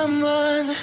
someone